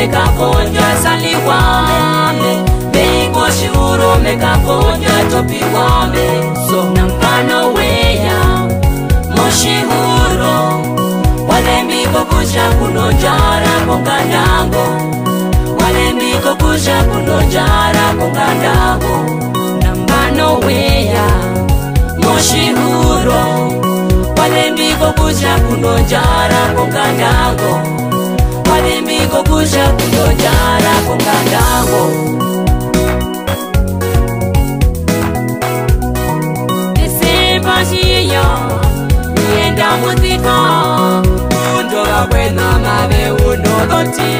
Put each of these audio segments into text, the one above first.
mekafonjo esaliwame meikoshiuro mekafonjo etopiwame na mfano weya moshihuro walemikokusha kunonjara kongandango walemikokusha kunonjara kongandango na mfano weya moshihuro walemikokusha kunonjara kongandango vimiko kuja kundonyara kungandango esepasiyo nienda muzika kundoga kwena mave unonotia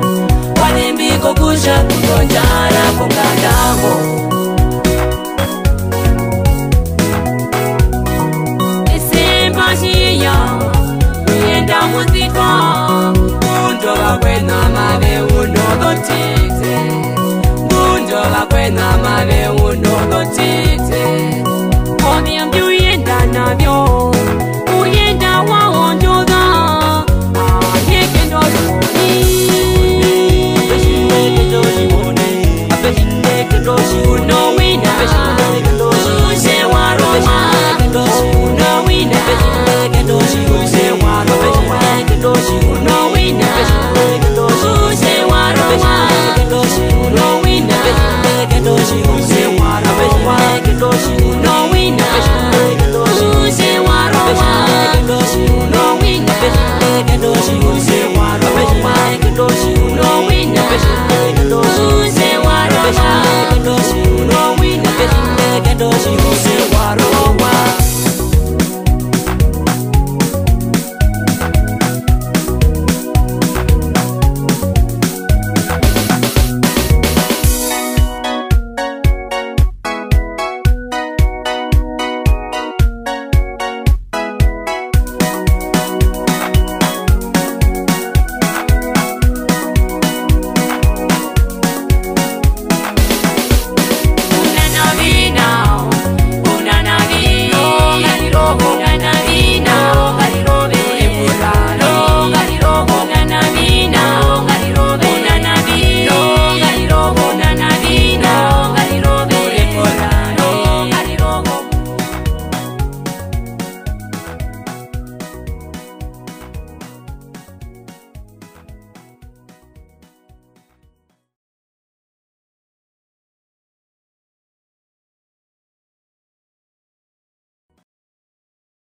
mavimbi kokusha kutonjara kokandango